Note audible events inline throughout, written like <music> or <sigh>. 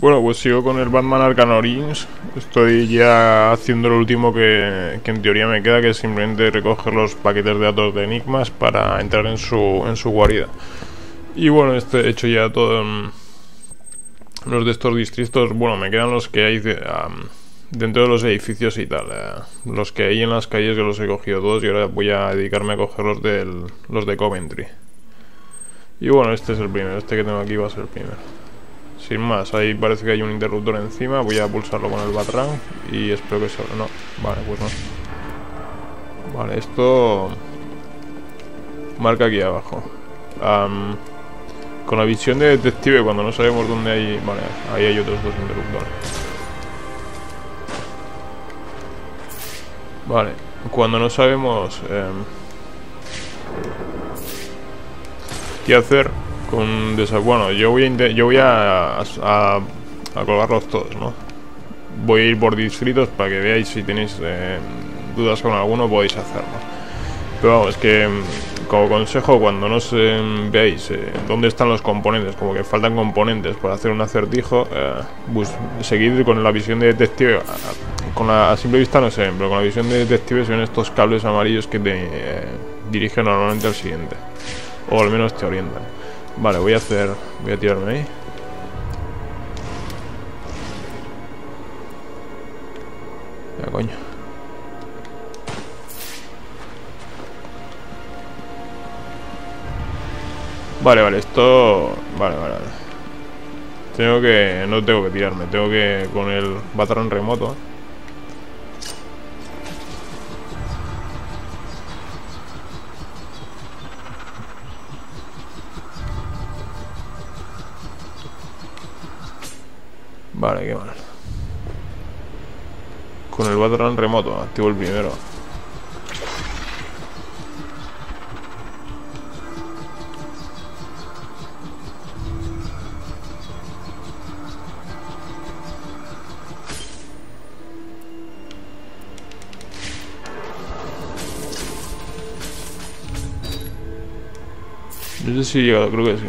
Bueno, pues sigo con el Batman Arkham Origins. Estoy ya haciendo lo último que, en teoría me queda, que es simplemente recoger los paquetes de datos de Enigmas para entrar en su, en su guarida. Y bueno, este he hecho ya todo los de estos distritos. Bueno, me quedan los que hay dentro de los edificios y tal. Eh, los que hay en las calles que los he cogido todos y ahora voy a dedicarme a coger los, del, los de Coventry. Y bueno, este es el primero. Este que tengo aquí va a ser el primero. Sin más, ahí parece que hay un interruptor encima. Voy a pulsarlo con el Batran y espero que se abra. No, vale, pues no. Vale, esto marca aquí abajo. con la visión de detective, cuando no sabemos dónde hay... Vale, ahí hay otros dos interruptores. Vale, cuando no sabemos em, qué hacer, bueno, yo voy a, yo voy a, a, colgarlos todos, ¿no? Voy a ir por distritos para que veáis si tenéis eh, dudas con alguno podéis hacerlo. Pero vamos, es que mm, como consejo cuando no se, veáis eh, dónde están los componentes, como que faltan componentes para hacer un acertijo, eh, seguid con la visión de detective. Con la, a simple vista no sé, pero con la visión de detective se ven estos cables amarillos que te eh, dirigen normalmente al siguiente. O al menos te orientan. Vale, voy a hacer... Voy a tirarme ahí. Ya, coño. Vale, vale, esto... Vale, vale, vale. Tengo que... No tengo que tirarme, tengo que... Con el patrón remoto... Vale, qué mal. Con el Battleran remoto, activo el primero. No sé si he llegado, creo que sí.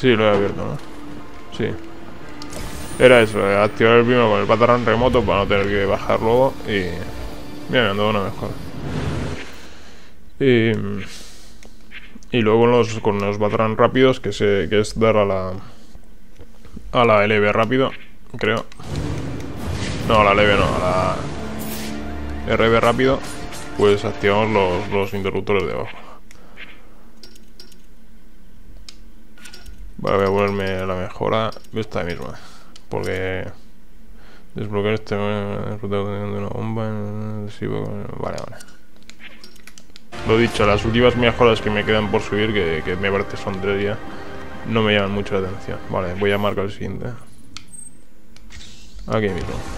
Sí, lo he abierto, ¿no? Sí. Era eso, activar el primero con el patrón remoto para no tener que bajar luego y... Mira, me ando una mejor. Y... Luego con los, patrón rápidos, que, se, es dar a la... A la LB rápido, creo. No, a la LB no, a la... RB rápido, pues activamos los interruptores de abajo. Vale, voy a ponerme la mejora esta misma. Porque desbloquear este ruta de una bomba. Vale, vale. Lo dicho, las últimas mejoras que me quedan por subir, que, que me parece son tres ya, no me llaman mucho la atención. Vale, voy a marcar el siguiente. Aquí mismo.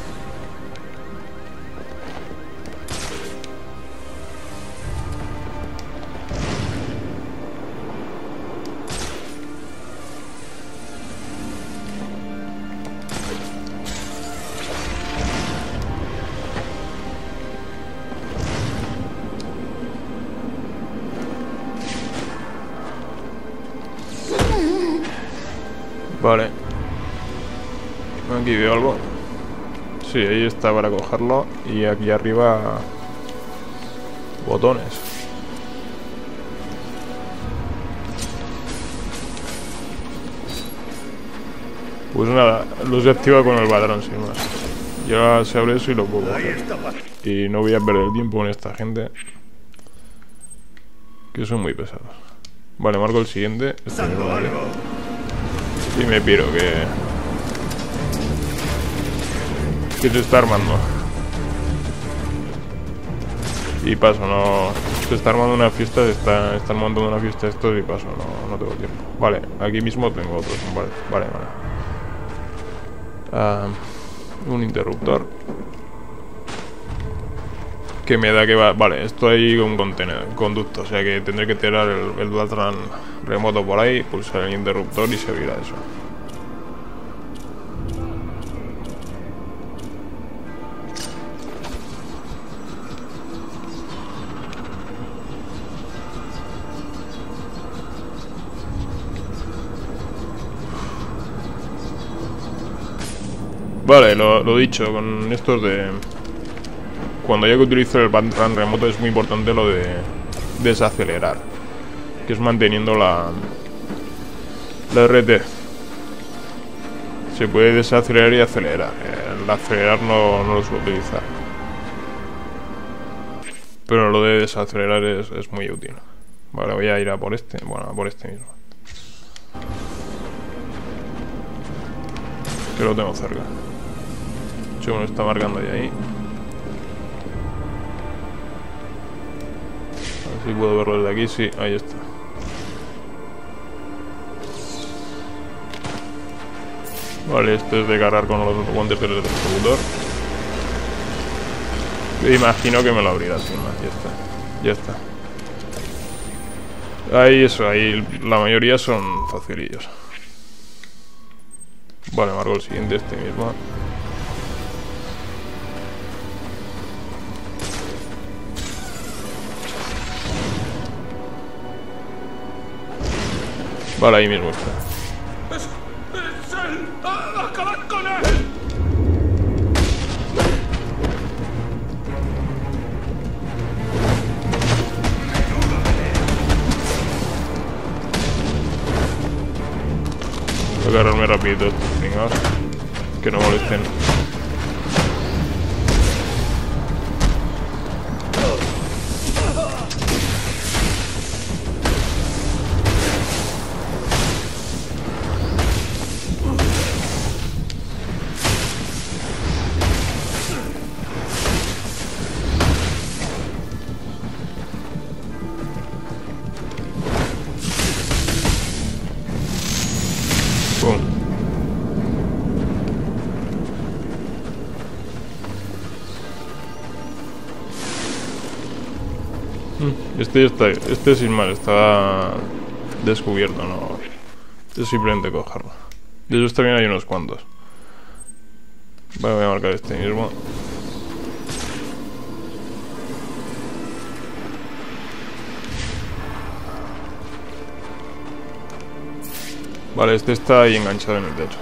Aquí veo algo. Sí, ahí está para cogerlo. Y aquí arriba... Botones. Pues nada, los he activado con el patrón sin más. Ya se abre eso y lo puedo Y no voy a perder el tiempo con esta gente. Que son muy pesados. Vale, marco el siguiente. Este y me piro que... Que se está armando. Y paso, no... Se está armando una fiesta, se está, están montando una fiesta esto y paso, no, no tengo tiempo. Vale, aquí mismo tengo otros. Vale, vale, vale. Ah, un interruptor. Que me da que va... Vale, estoy con un contenedor, conducto, o sea que tendré que tirar el, el remoto por ahí, pulsar el interruptor y se abrirá eso. Vale, lo, dicho, con estos de... Cuando haya que utilizar el run remoto es muy importante lo de desacelerar. Que es manteniendo la... La RT. Se puede desacelerar y acelerar. El acelerar no, no lo suelo utilizar. Pero lo de desacelerar es, es muy útil. Vale, voy a ir a por este. Bueno, a por este mismo. Que lo tengo cerca. Me está marcando de ahí. A ver si puedo verlo desde aquí. Sí, ahí está. Vale, esto es de cargar con los guantes del distribuidor. Imagino que me lo abrirá sin más. Ya está. Ya está. Ahí eso, ahí la mayoría son facilillos. Vale, marco el siguiente, este mismo. Vale, ahí mismo está. ¡Es, es él! ¡Acabad con él! Voy a agarrarme estos pringados. Que no molesten. Este está, este sin mal, está descubierto, no. Es simplemente cogerlo. De ellos también hay unos cuantos. Vale, voy a marcar este mismo. Vale, este está ahí enganchado en el techo.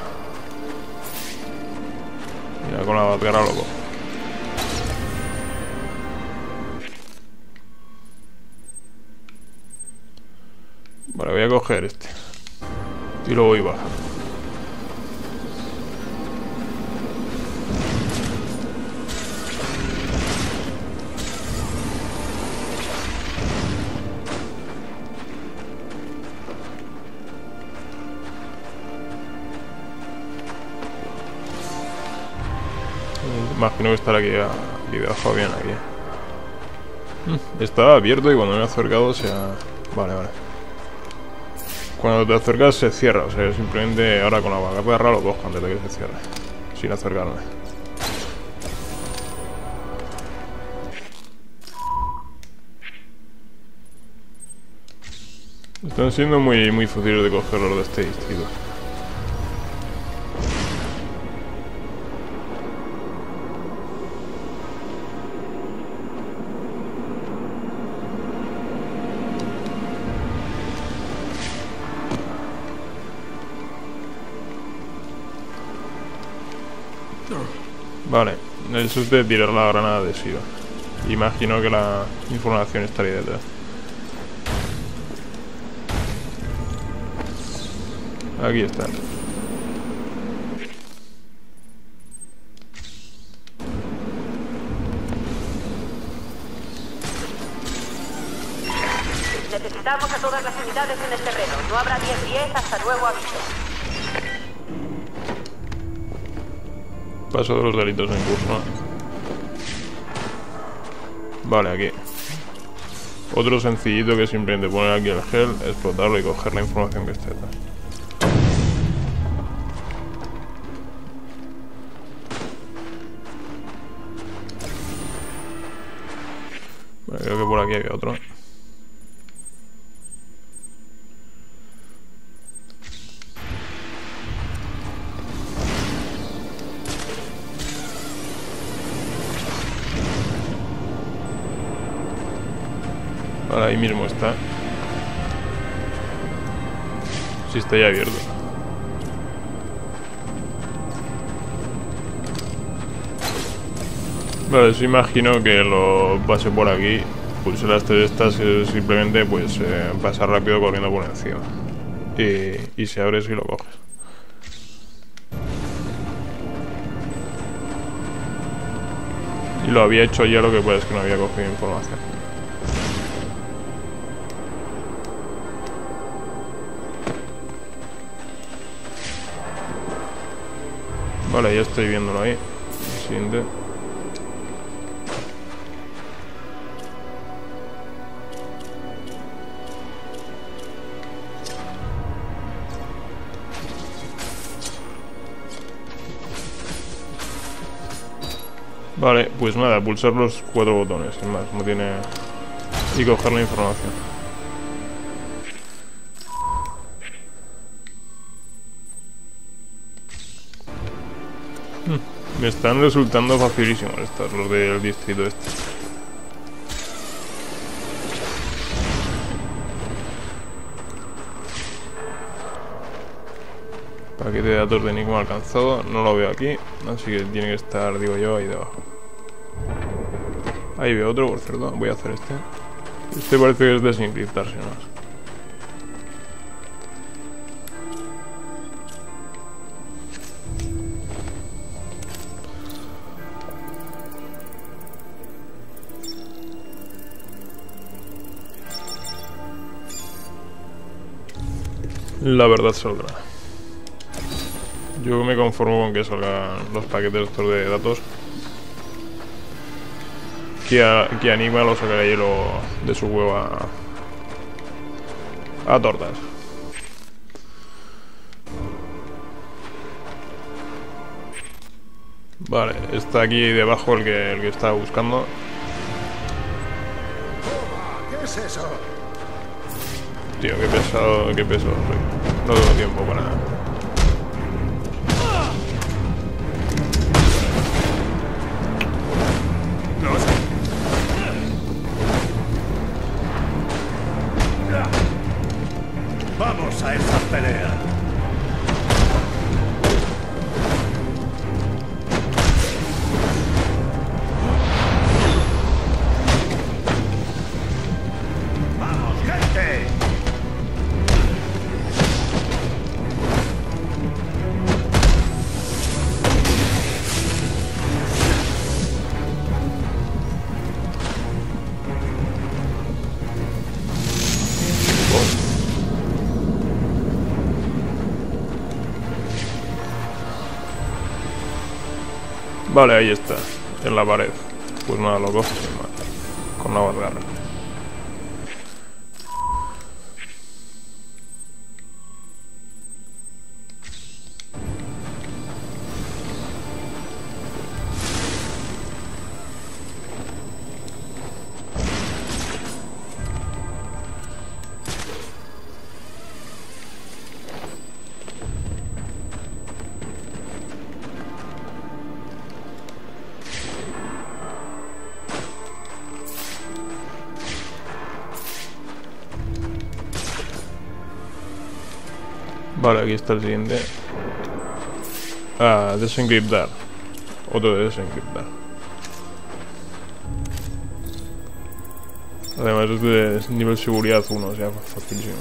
Mira, con la batguera loco. Voy a coger este. Y luego voy bajar. Imagino que estará aquí, aquí debajo bien aquí. Mm, Estaba abierto y cuando me he acercado se ha... Vale, vale. Cuando te acercas se cierra, o sea, simplemente ahora con la barra lo cojo antes de que se cierre. Sin acercarme. Están siendo muy, muy fáciles de coger los de este distrito. Eso es de tirar la granada adhesiva. Imagino que la información estaría detrás. Aquí está. Necesitamos a todas las unidades en el terreno. No habrá 10-10 hasta nuevo aviso. Paso de los delitos en curso. Vale, aquí. Otro sencillito que simplemente poner aquí el gel, explotarlo y coger la información que esté detrás. Vale, creo que por aquí había otro. Ahí mismo está. Sí, está ya abierto. Vale, eso imagino que lo pase por aquí. Pulse las tres estas y simplemente pues eh, rápido corriendo por encima. Y, y se abre si lo coges. Y lo había hecho ya, lo que puede es que no había cogido información. Vale, ya estoy viéndolo ahí. Siguiente. Vale, pues nada, pulsar los cuatro botones, sin más, no tiene... Y coger la información. Me están resultando facilísimos estos, los del distrito este. Paquete de datos de Enigma alcanzado, no lo veo aquí, así que tiene que estar, digo yo, ahí debajo. Ahí veo otro, por cierto, voy a hacer este. Este parece que es desencriptarse más. La verdad saldrá. Yo me conformo con que salgan los paquetes estos de datos. Que, a, que anima lo sacará hielo de su hueva a tortas. Vale, está aquí debajo el que, el que estaba buscando. ¿Qué es eso? Tío, qué pesado, qué pesado soy. No tengo tiempo para nada. Vale, ahí está. En la pared. Pues nada, lo cojo sin más. Con la barrera. Aquí está el siguiente. Ah, desencriptar. Otro de desencriptar. Además es de nivel seguridad 1, o sea, facilísimo.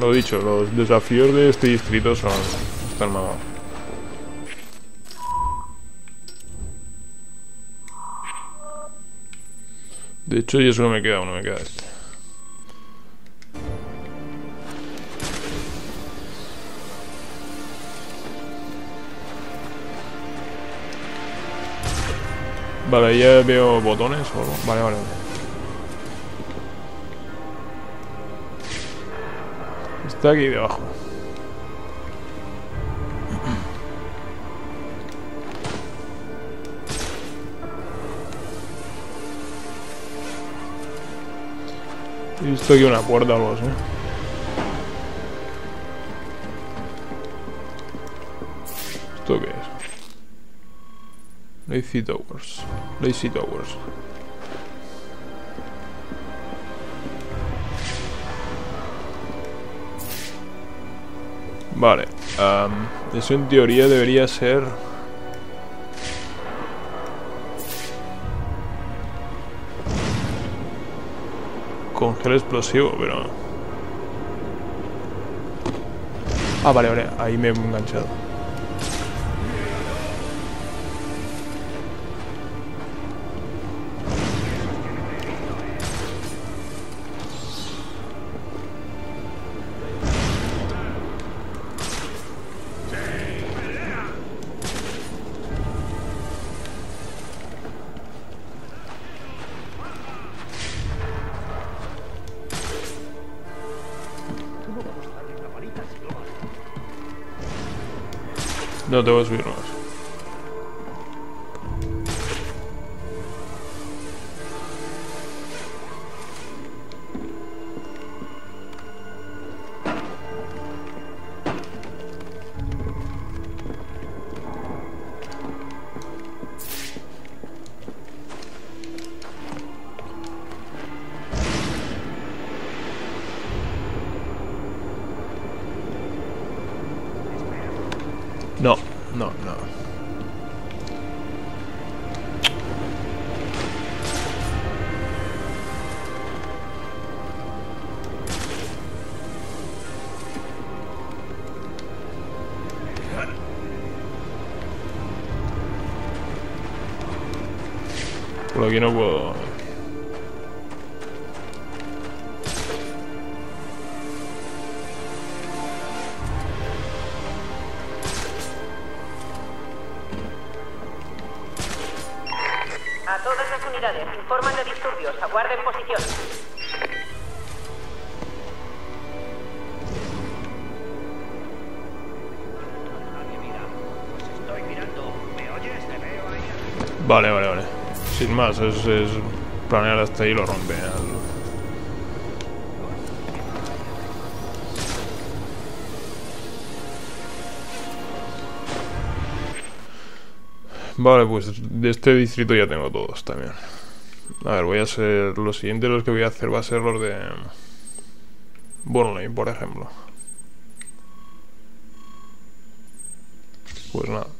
Lo dicho, los desafíos de este distrito son... están mamados. De hecho, y eso no me queda uno, me queda este. Vale, ya veo botones o algo. Vale, vale, vale. Está aquí debajo. <clears throat> He visto aquí una puerta o algo así. ¿Esto qué es? Lazy Towers. Lazy Towers. Vale. Um, eso en teoría debería ser... congel explosivo, pero... Ah, vale, vale. Ahí me he enganchado. No tengo que subir más. Por aquí no puedo. A todas las unidades, informan de disturbios. Aguarden posición. Estoy mirando. ¿Me oyes? Te veo ahí. Vale, vale, vale. Sin más, es, planear hasta ahí y lo rompe. Vale, pues de este distrito ya tengo todos también. A ver, voy a hacer... Los siguientes los que voy a hacer va a ser los de... Burnley, por ejemplo. Pues nada.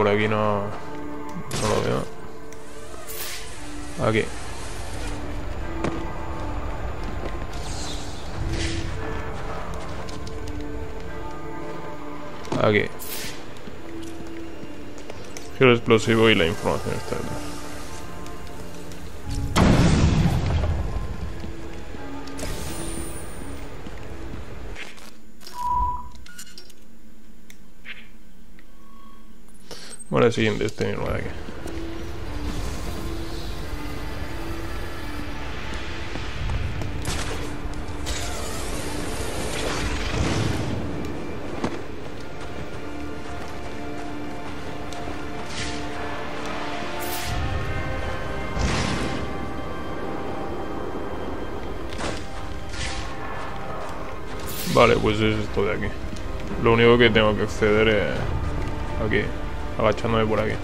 Por aquí no... No lo veo. Aquí. Aquí. Giro explosivo y la información está el siguiente, este mismo de aquí. Vale, pues es esto de aquí. Lo único que tengo que acceder es aquí, agachándome por aquí.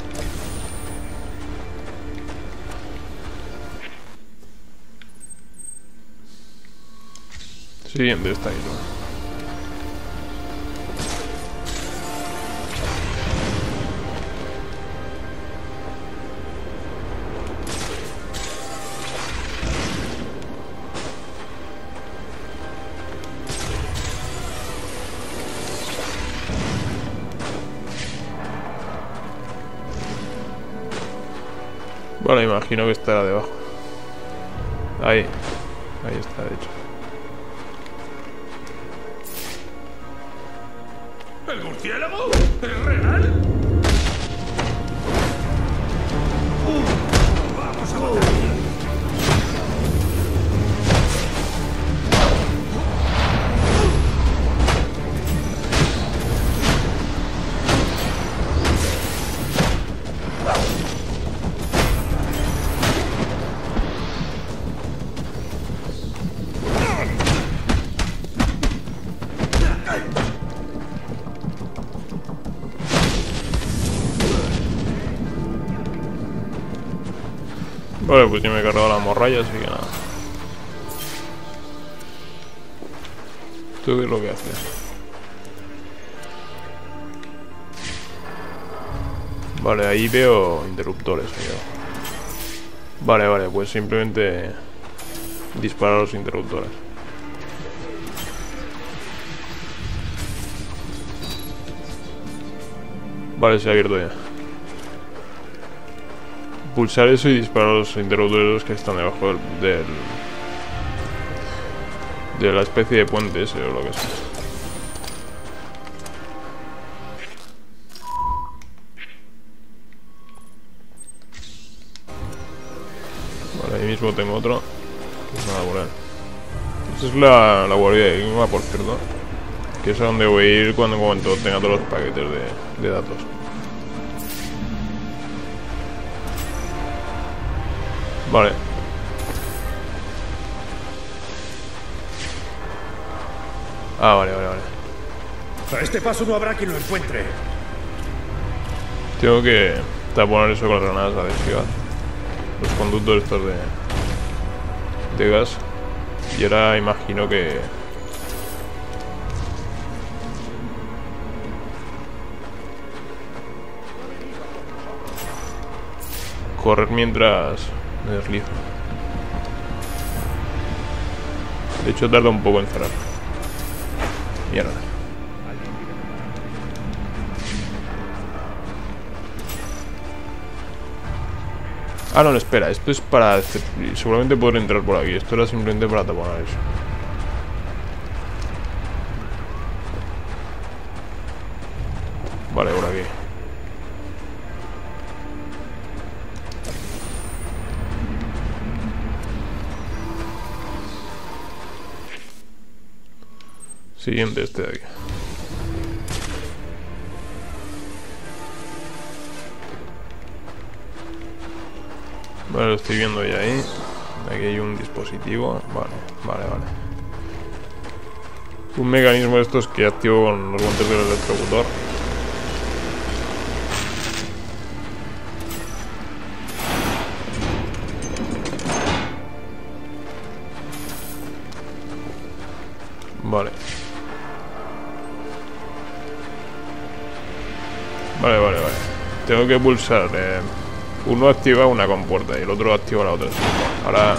Siguiente está ahí. Imagino que estará debajo. Ahí. Ahí está, de hecho. ¿El murciélago? ¿Es real? Vale, pues ya me he cargado la morralla, así que nada. ¿Tú qué es lo que haces? Vale, ahí veo interruptores. veo. Vale, vale, pues simplemente disparar los interruptores. Vale, se ha abierto ya. Pulsar eso y disparar los interruptores que están debajo del, del- de la especie de puente ese o lo que sea. Vale, ahí mismo tengo otro. Que es ahí. Esa es la, la guardia de Igma, por cierto. Que es a donde voy a ir cuando en cuanto tenga todos los paquetes de, de datos. Ah, vale, vale, vale. A este paso no habrá quien lo encuentre. Tengo que taponar eso con las granadas adhesivas. Los conductos estos de, de gas. Y ahora imagino que... Correr mientras me deslizo. De hecho tarda un poco en cerrar. Mierda. Ah, no, espera. Esto es para... Seguramente podré entrar por aquí. Esto era simplemente para taponar eso. Siguiente, este de aquí. Vale, lo estoy viendo ya ahí. Aquí hay un dispositivo. Vale, vale, vale. Un mecanismo de estos que activo con los guantes del electrocutor. Tengo que pulsar. eh, uno activa una compuerta y el otro activa la otra. Ahora.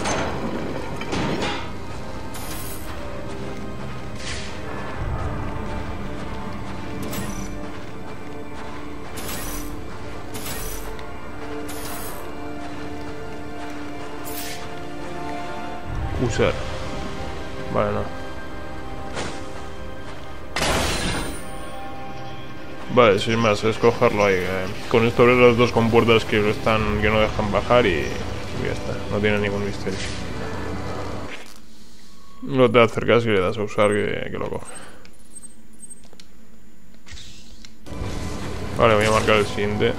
Usar. Vale, no. Vale, sin más, es cogerlo ahí. eh. Con esto abres las dos compuertas que están, que no dejan bajar y, ya está. No tiene ningún misterio. No te acercas y le das a usar que, lo coge. Vale, voy a marcar el siguiente.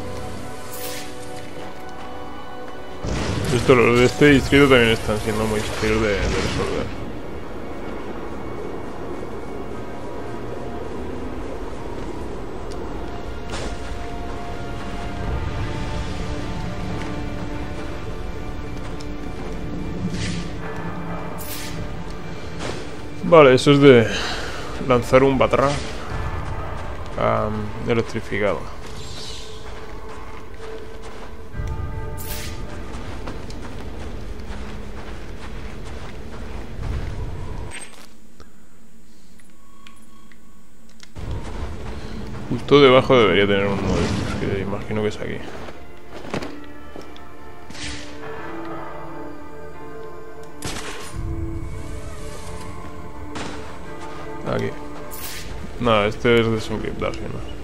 Esto, los de este distrito también están siendo muy de, de resolver. Vale, eso es de lanzar un batra am, electrificado. Justo debajo debería tener de estos, que imagino que es aquí. Aquí. No, este es desencriptar, si no.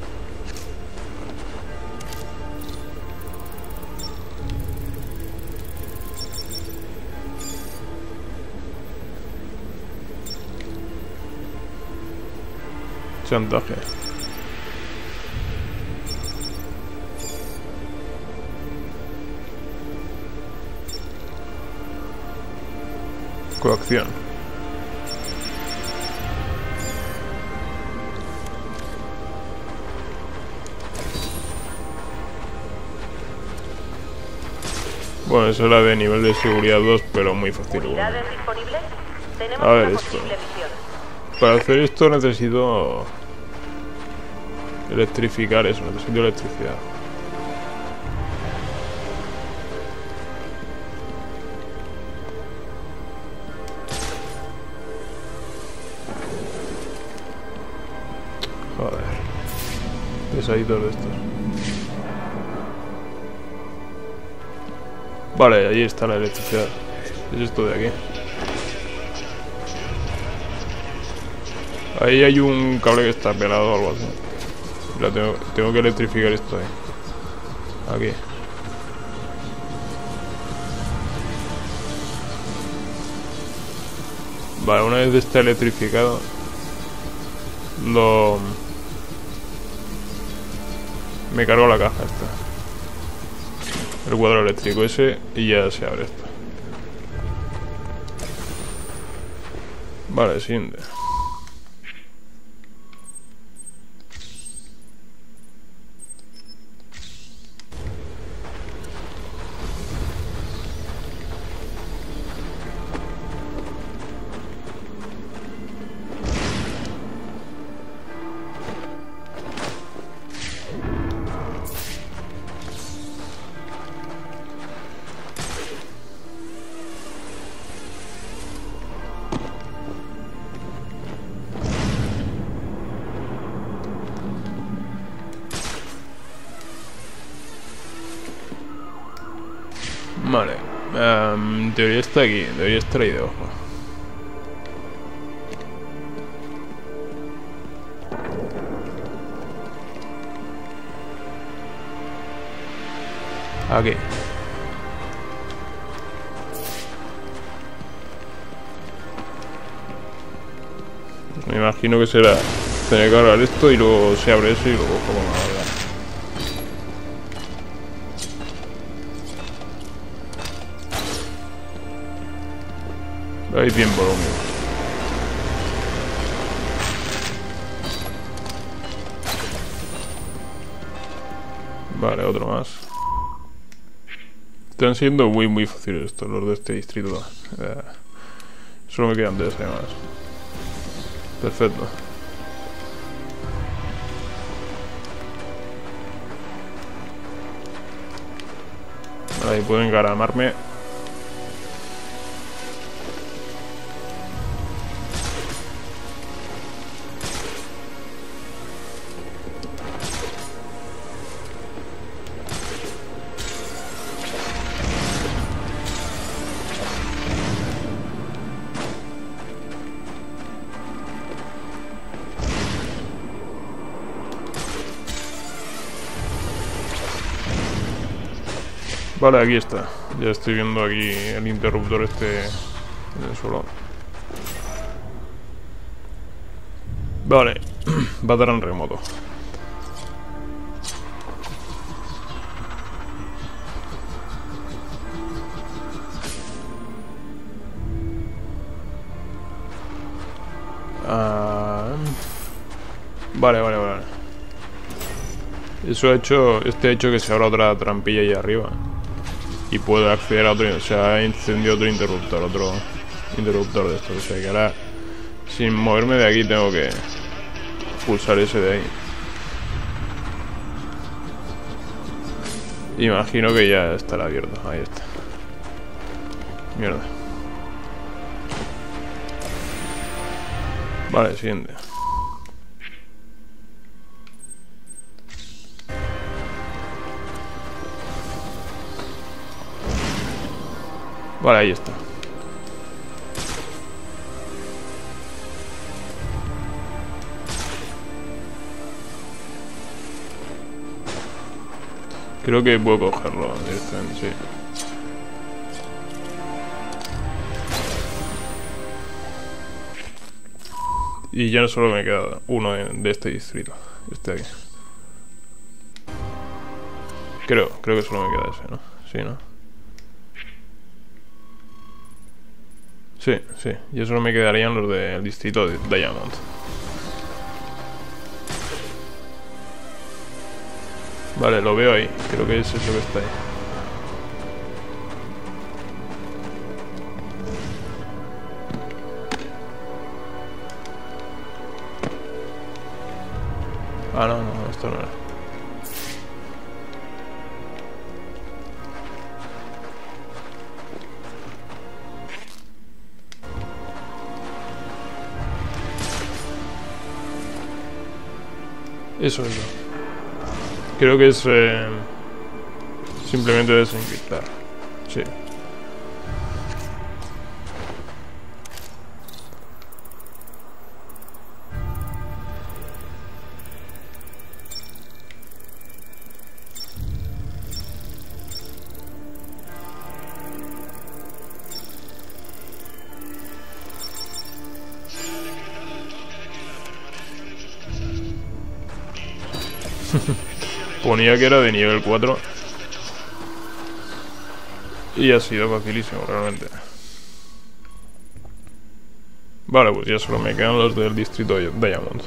Chantaje. Coacción. Bueno, eso era de nivel de seguridad 2, pero muy fácil. A ver esto. Para hacer esto necesito electrificar eso, necesito electricidad. Joder. Pesaditos de estos. Vale, ahí está la electricidad. Es esto de aquí. Ahí hay un cable que está pelado o algo así. La tengo, tengo que electrificar esto ahí. Aquí. Vale, una vez está electrificado, lo... Me cargo la caja esta. El cuadro eléctrico ese y ya se abre esto. Vale, siguiente. Vale. em, en teoría está aquí. Debería estar ahí debajo. Aquí. Me imagino que será tener que cargar esto y luego se abre eso y luego como nada. Hay bien volumen. Vale, otro más. Están siendo muy muy fáciles estos, los de este distrito. Eh, solo me quedan tres además. Perfecto. Ahí puedo encaramarme. Vale, aquí está. Ya estoy viendo aquí el interruptor este en el suelo. Vale, <clears throat> Batarán remoto. Ah, vale, vale, vale. Eso ha hecho, este ha hecho que se abra otra trampilla ahí arriba. Y puedo acceder a otro, o sea, ha encendido otro interruptor, otro interruptor de estos. O sea que ahora, sin moverme de aquí, tengo que pulsar ese de ahí. Imagino que ya estará abierto. Ahí está. Mierda. Vale, siguiente. Vale, ahí está. Creo que puedo cogerlo directamente, sí. Y ya solo me queda uno de, de este distrito. Este de aquí. Creo, creo que solo me queda ese, ¿no? Sí, ¿no? Sí, sí. Yo solo me quedarían los del distrito de Diamond. Vale, lo veo ahí. Creo que es eso que está ahí. Ah, no, no, esto no era. Eso es. Creo que es eh, simplemente desencriptar. Sí. Que era de nivel 4. Y ha sido facilísimo, realmente. Vale, pues ya solo me quedan los del distrito de Diamond.